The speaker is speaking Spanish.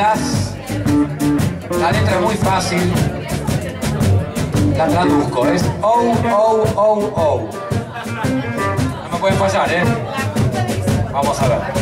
La letra es muy fácil. La traduzco, es oh, oh, oh, oh. No me pueden fallar, ¿eh? Vamos a ver.